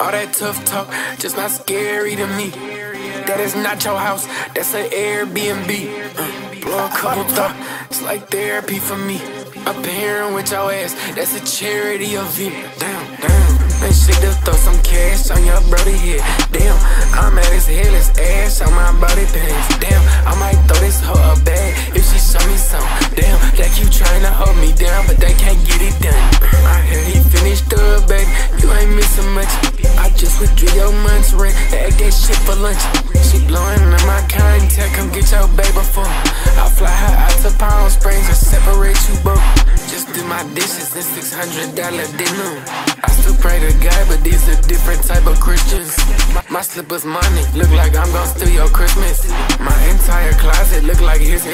All that tough talk, just not scary to me. That is not your house, that's an Airbnb. Uh, blow a couple thought, it's like therapy for me. Up here with your ass, that's a charity event. Damn, damn. Man, shit, just throw some cash on your brother here. Damn, I'm at his headless ass on my body pants. Trying hold me down, but they can't get it done. I hear he finished up, baby. You ain't missing much. I just withdrew your month's rent. Ate that shit for lunch. She blowing on my contact. Come get your baby for. I'll fly her out to Palm Springs and separate you both. Just do my dishes and six hundred dollar dinner. I still pray to God, but these are different type of Christians. My, my slippers money look like I'm gonna steal your Christmas. My entire closet look like his.